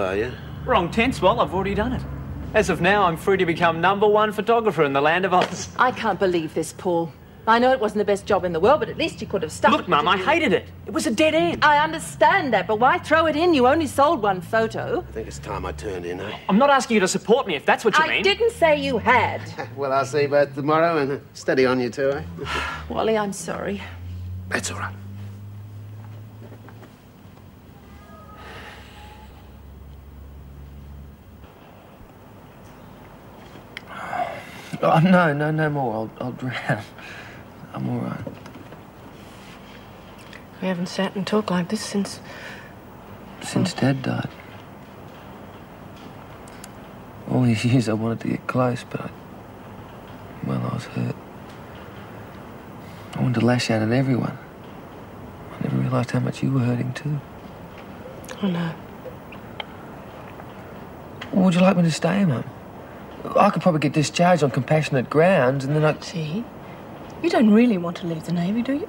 are you? Wrong tense, well, I've already done it. As of now, I'm free to become number one photographer in the land of Oz. I can't believe this, Paul. I know it wasn't the best job in the world, but at least you could have stuck Look, with Mum, I hated it. It was a dead end. I understand that, but why throw it in? You only sold one photo. I think it's time I turned in, eh? I'm not asking you to support me if that's what you I mean. I didn't say you had. Well, I'll see you both tomorrow and uh, steady on you two, eh? Wally, I'm sorry. That's all right. Oh, no, no, no more. I'll, I'll drown. I'm all right. We haven't sat and talked like this since. Since Dad died. All these years I wanted to get close, but I. Well, I was hurt. I wanted to lash out at everyone. I never realised how much you were hurting too. Oh no. Would you like me to stay, Mum? I could probably get discharged on compassionate grounds, and then I. See? You don't really want to leave the Navy, do you?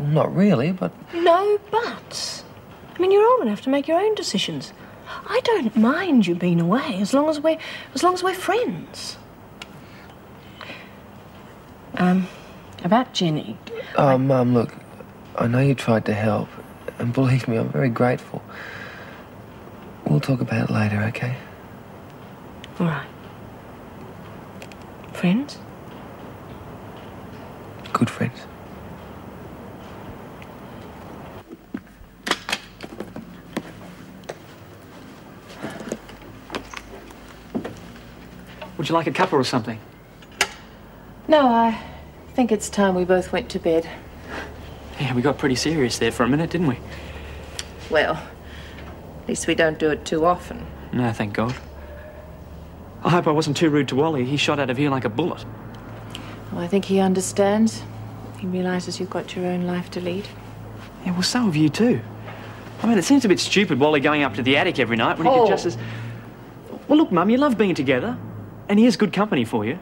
Not really, but No buts. I mean, you're old enough to make your own decisions. I don't mind you being away as long as we're as long as we're friends. Um, about Jenny. Oh, Mum, look, I know you tried to help, and believe me, I'm very grateful. We'll talk about it later, okay? All right. Friends? Good friends. Would you like a cuppa or something? No, I think it's time we both went to bed. Yeah, we got pretty serious there for a minute, didn't we? Well, at least we don't do it too often. No, thank God. I hope I wasn't too rude to Wally. He shot out of here like a bullet. Well, I think he understands. He realizes you've got your own life to lead. Yeah, well, so have you too. I mean, it seems a bit stupid Wally going up to the attic every night when he Oh. could just as. Well, look, Mum, you love being together, and he is good company for you.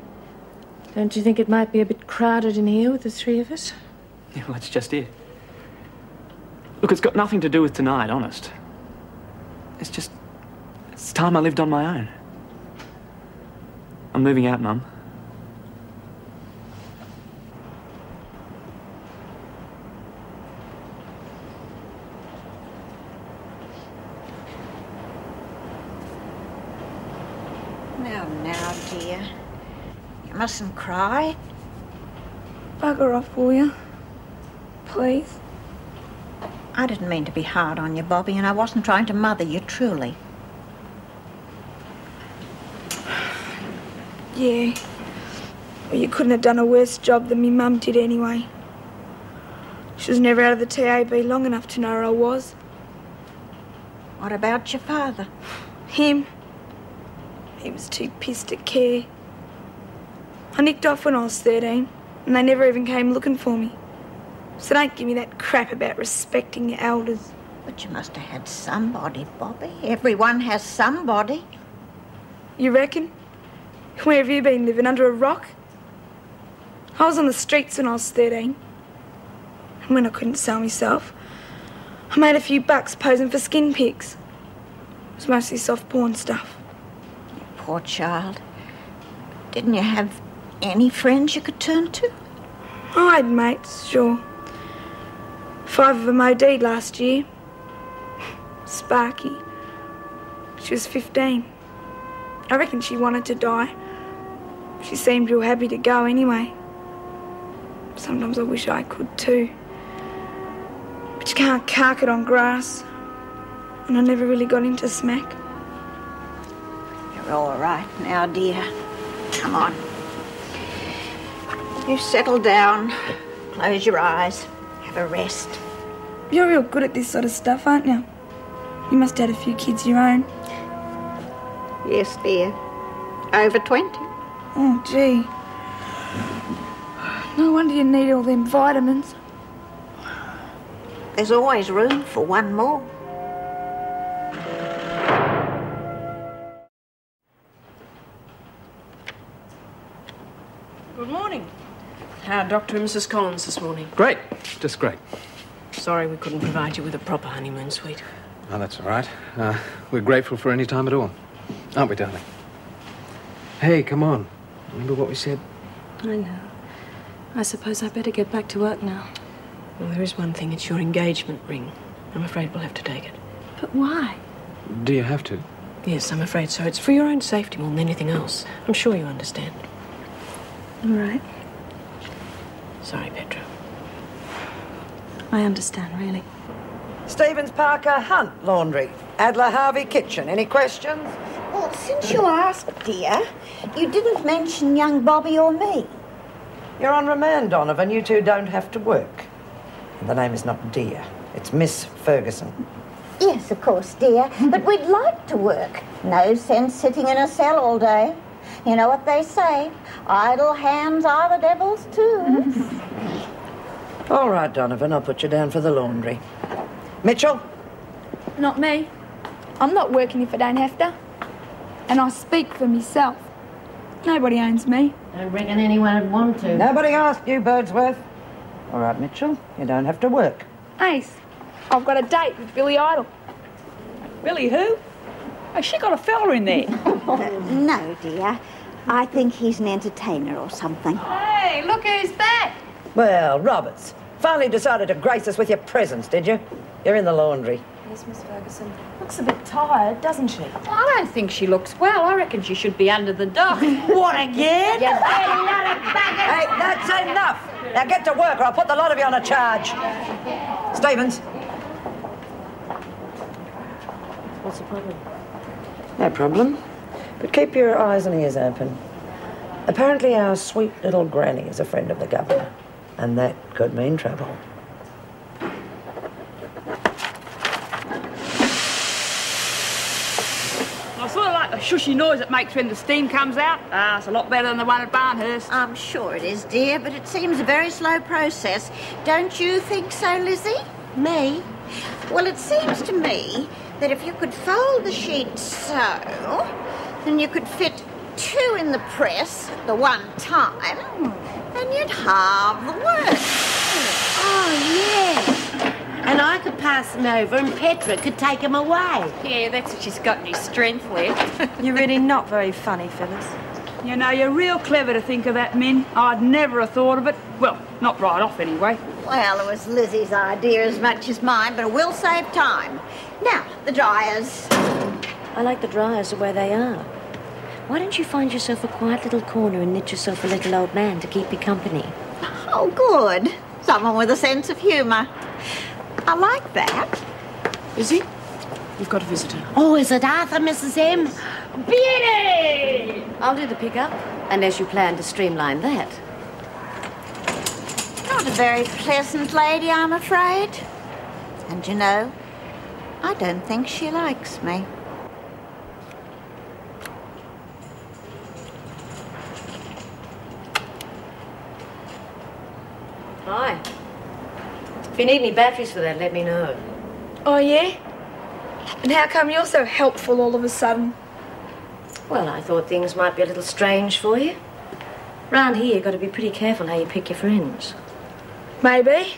Don't you think it might be a bit crowded in here with the three of us? Yeah, well, that's just it. Look, it's got nothing to do with tonight, honest. It's just. It's time I lived on my own. I'm moving out, Mum. Now, now, dear. You mustn't cry. Bugger off, will you? Please. I didn't mean to be hard on you, Bobby, and I wasn't trying to mother you, truly. Yeah. Well, you couldn't have done a worse job than me mum did anyway. She was never out of the TAB long enough to know where I was. What about your father? Him. He was too pissed to care. I nicked off when I was 13, and they never even came looking for me. So don't give me that crap about respecting your elders. But you must have had somebody, Bobby. Everyone has somebody. You reckon? Where have you been living? Under a rock? I was on the streets when I was 13. And when I couldn't sell myself, I made a few bucks posing for skin pics. It was mostly soft porn stuff. You Poor child. Didn't you have any friends you could turn to? I had mates, sure. Five of them OD'd last year. Sparky. She was 15. I reckon she wanted to die. She seemed real happy to go anyway. Sometimes I wish I could too. But you can't cark it on grass. And I never really got into smack. You're all right now, dear. Come on. You settle down, close your eyes, have a rest. You're real good at this sort of stuff, aren't you? You must have had a few kids of your own. Yes, dear. Over 20. Oh, gee. No wonder you need all them vitamins. There's always room for one more. Good morning. How are Dr. and Mrs. Collins this morning? Great, just great. Sorry we couldn't provide you with a proper honeymoon suite. Oh, that's all right. Uh, we're grateful for any time at all. Aren't we, darling? Hey, come on. Remember what we said? I know. I suppose I better get back to work now. Well, there is one thing. It's your engagement ring. I'm afraid we'll have to take it. But why? Do you have to? Yes, I'm afraid so. It's for your own safety more than anything else. I'm sure you understand. All right. Sorry, Petra. I understand, really. Stevens Parker Hunt Laundry. Adler Harvey Kitchen. Any questions? Well, since you asked, dear, you didn't mention young Bobby or me. You're on remand, Donovan. You two don't have to work. And the name is not dear. It's Miss Ferguson. Yes, of course, dear, but we'd like to work. No sense sitting in a cell all day. You know what they say idle hands are the devil's too. All right, Donovan. I'll put you down for the laundry. Mitchell? Not me. I'm not working if I don't have to. And I speak for myself. Nobody owns me. Don't reckon anyone would want to. Nobody asked you, Birdsworth. All right, Mitchell. You don't have to work. Ace, I've got a date with Billy Idol. Billy who? Has she got a fella in there? No, dear. I think he's an entertainer or something. hey, look who's back. Well, Roberts. Finally decided to grace us with your presence, did you? You're in the laundry. Yes, Miss Ferguson. Looks a bit tired, doesn't she? I don't think she looks well. I reckon she should be under the dock. What again? Hey, that's enough. Now get to work or I'll put the lot of you on a charge. Stevens. What's the problem? No problem. But keep your eyes and ears open. Apparently, our sweet little granny is a friend of the governor, and that could mean trouble. I sort of like the shushy noise it makes when the steam comes out. Ah, it's a lot better than the one at Barnhurst. I'm sure it is, dear, but it seems a very slow process. Don't you think so, Lizzie? Me? Well, it seems to me that if you could fold the sheet so, then you could fit two in the press at the one time, and you'd halve the work. Oh, yeah. And I could pass them over and Petra could take them away. Yeah, that's if she's got any strength left. You're really not very funny, Phyllis. you know, you're real clever to think of that, Min. I'd never have thought of it. Well, not right off anyway. Well, it was Lizzie's idea as much as mine, but it will save time. Now, the dryers. I like the dryers the way they are. Why don't you find yourself a quiet little corner and knit yourself a little old man to keep you company? Oh, good. Someone with a sense of humour. I like that. Is he? We've got a visitor. Oh, is it Arthur, Mrs. M? Beauty! I'll do the pickup, unless you plan to streamline that. Not a very pleasant lady, I'm afraid. And you know, I don't think she likes me. If you need any batteries for that, let me know. Oh, yeah? And how come you're so helpful all of a sudden? Well, I thought things might be a little strange for you. Round here, you've got to be pretty careful how you pick your friends. Maybe.